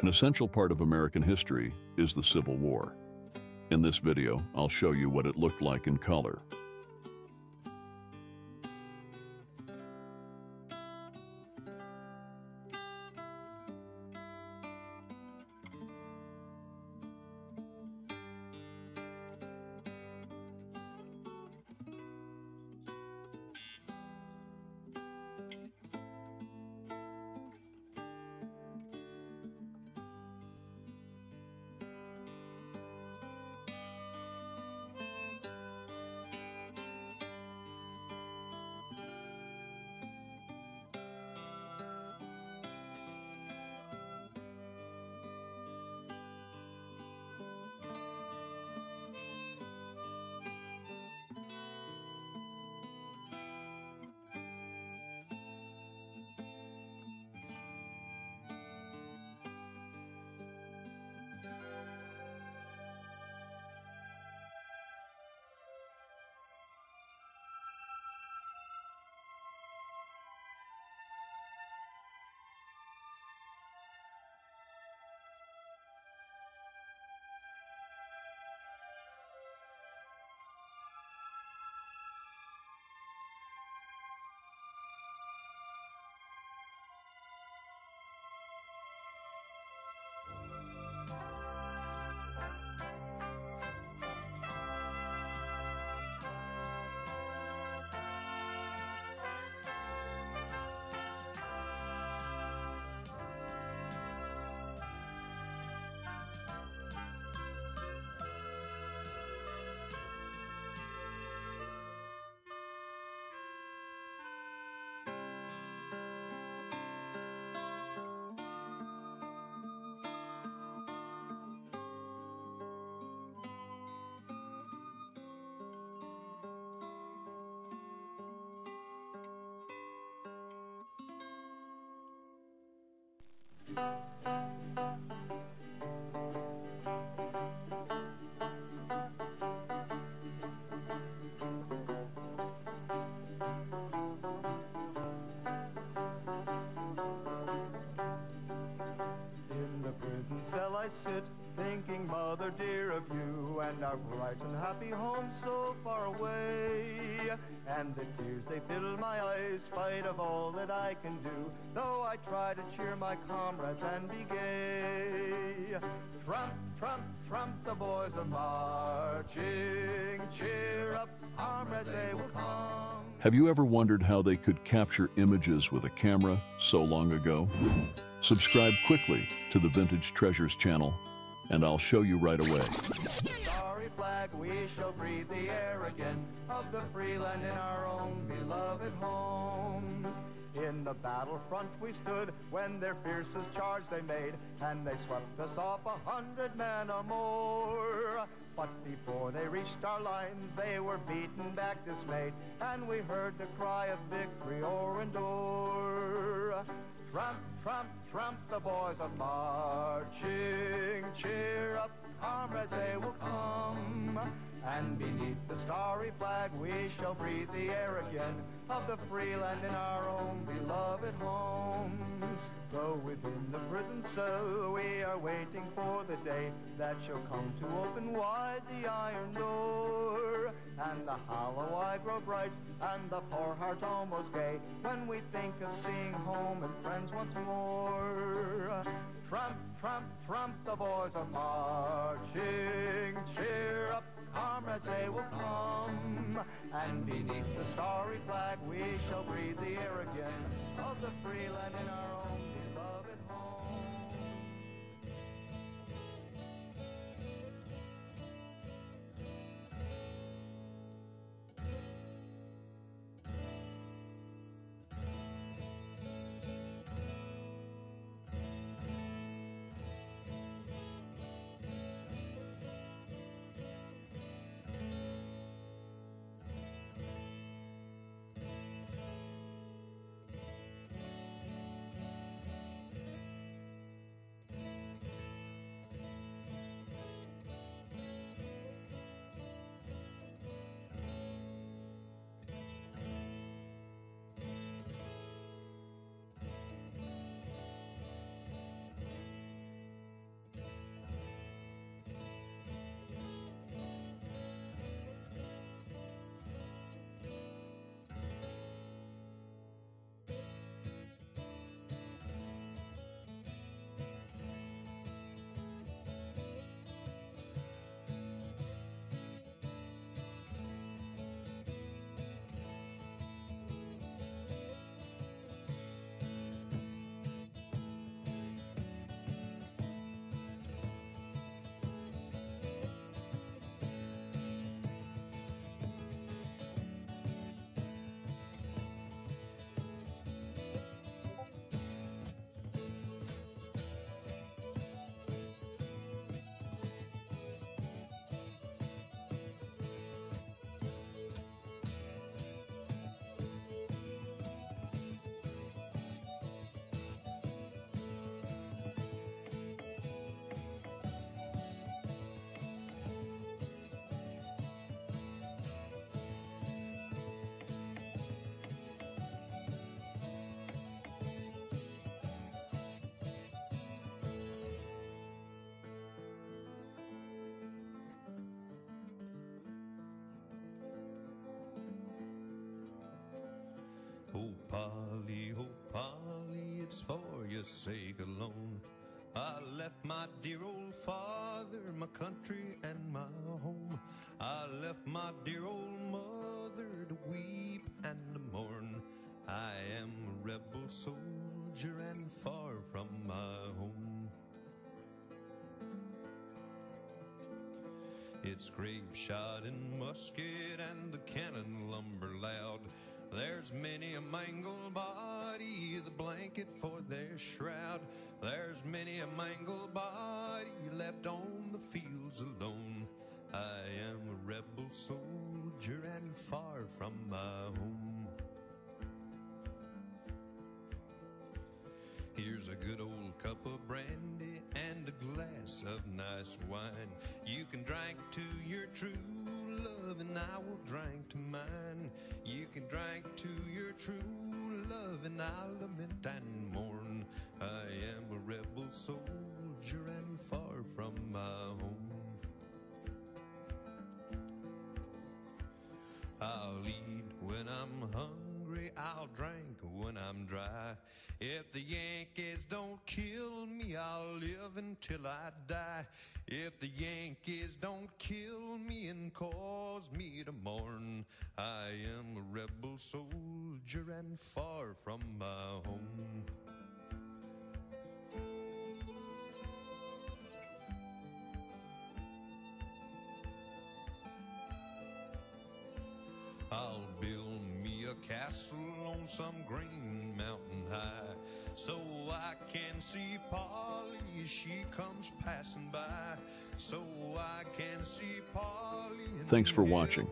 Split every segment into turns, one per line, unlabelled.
An essential part of American history is the Civil War. In this video, I'll show you what it looked like in color.
And our bright and happy home so far away. And the tears they fill my eyes, spite of all that I can do, though I try to cheer my comrades and be gay. Trump, trump, trump, the boys are marching. Cheer up, comrades, they will come.
Have you ever wondered how they could capture images with a camera so long ago? Subscribe quickly to the Vintage Treasures channel, and I'll show you right away.
We shall breathe the air again of the free land in our own beloved homes. In the battlefront we stood when their fiercest charge they made, and they swept us off a hundred men or more. But before they reached our lines, they were beaten back dismayed, and we heard the cry of victory o'er and o'er. Tramp, tramp, tramp, the boys are marching. Cheer up, comrades, they will come. And beneath the starry flag we shall breathe the air again of the free land in our own beloved homes. Though within the prison cell we are waiting for the day that shall come to open wide the iron door. And the hollow eye grow bright and the poor heart almost gay when we think of seeing home and friends once more. Tramp, tramp, tramp, the boys are marching. Cheer comrades, they will come. And beneath the starry flag we shall breathe the air again of the free land in our own beloved home.
Polly, oh Polly, it's for your sake alone. I left my dear old father, my country, and my home. I left my dear old mother to weep and to mourn. I am a rebel soldier and far from my home. It's grape shot and musket and the cannon lumber loud. There's many a mangled body, the blanket for their shroud. There's many a mangled body left on the fields alone. I am a rebel soldier and far from my home. Here's a good old cup of brandy and a glass of nice wine. You can drink to your true and I will drink to mine. You can drink to your true love, and I'll lament and mourn. I am a rebel soldier and far from my home. I'll eat when I'm hungry, I'll drink when I'm dry. If the Yankees don't kill me, I'll live until I die. If the Yankees don't kill me and cause me to mourn, I am a rebel soldier and far from my home. I'll build castle on some green mountain high so I can see Polly as she comes passing by. So I can see Polly.
Thanks for watching.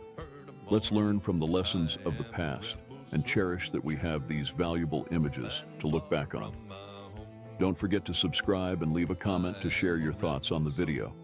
Let's learn from the lessons of the
I am a
past and cherish that we have these valuable images to look back on.
from my home.
Don't forget to subscribe and leave a comment to share your thoughts on the video.